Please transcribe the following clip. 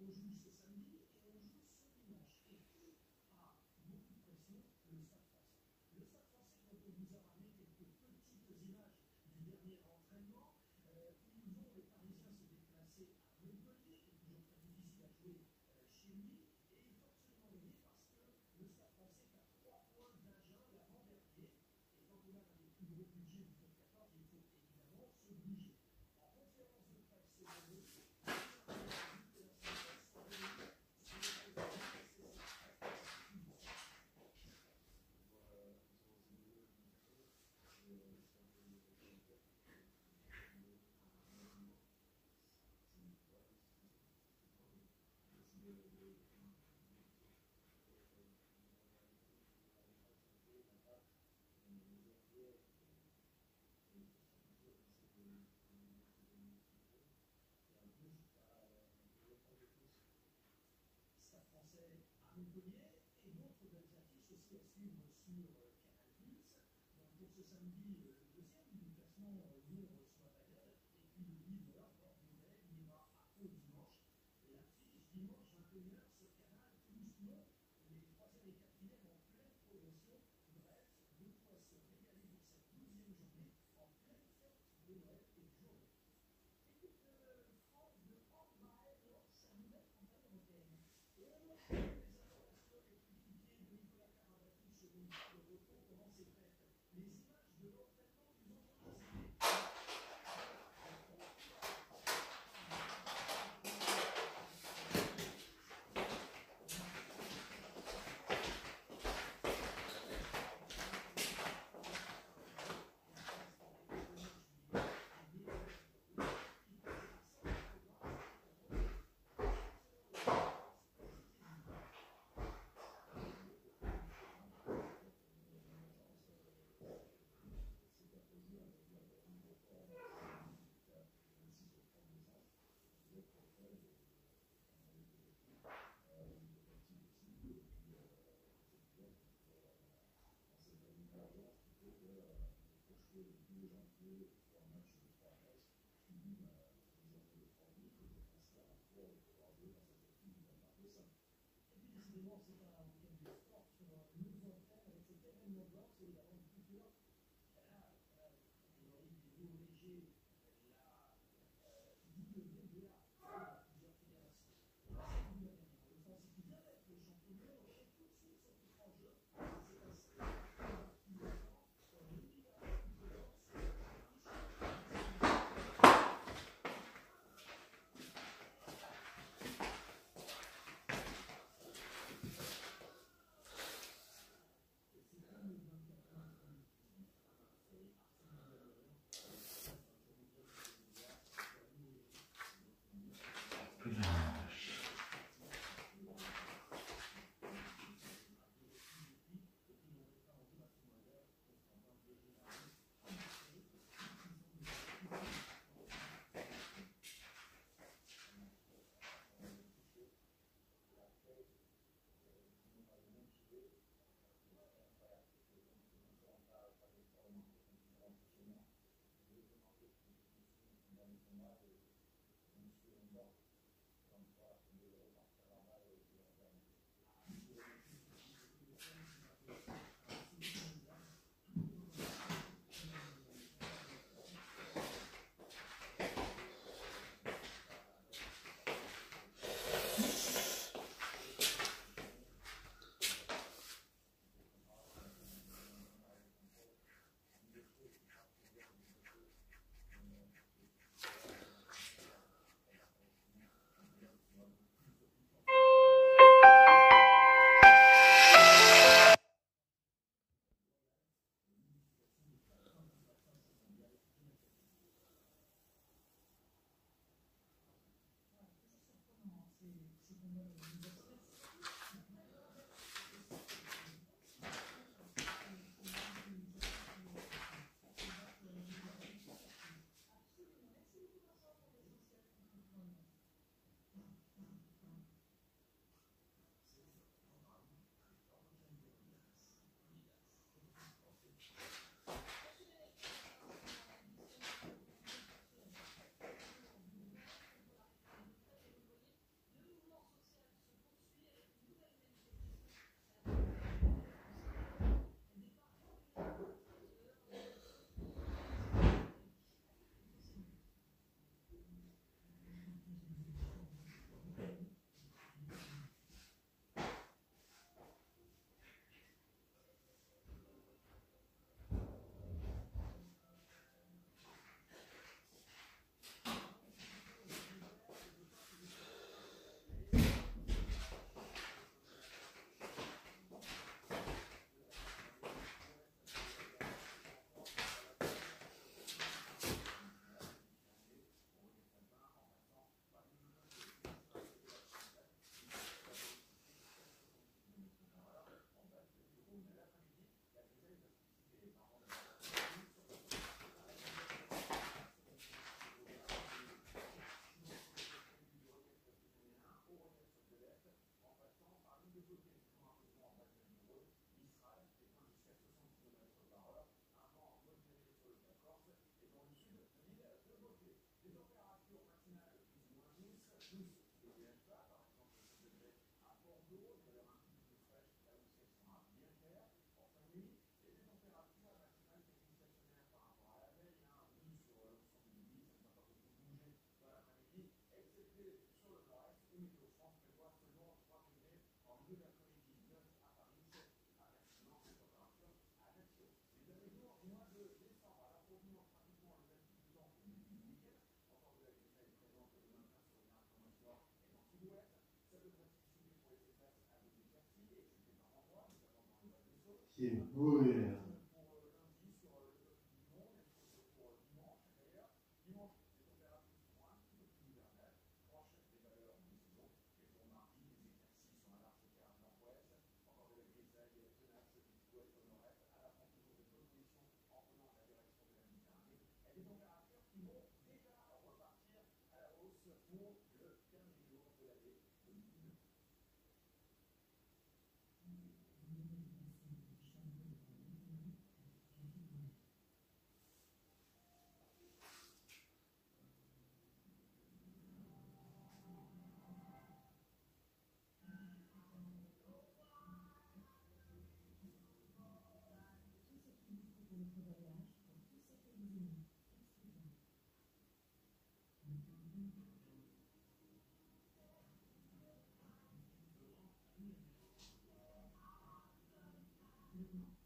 On joue ce samedi et on joue ce dimanche. Et puis, à beaucoup de pression, le Stade français. Le Stade français, quand on vous a ramené quelques petites images du dernier entraînement, où nous avons les Parisiens se déplacés à deux côtés, ils ont très difficile à jouer chez lui, et ils ont seulement gagné parce que le Stade français a trois fois d'argent d'avant-dernière. Et quand on a un plus gros budget, première et d'autres alternatifs aussi à suivre sur Canal+. Donc pour ce samedi, le deuxième publication livre sur la période et puis le livre La Porte du Nez, il y aura à dimanche. L'affiche dimanche 21h sur Canal+. Plus Forcément, c'est un Jesus. Beau, là. Amen.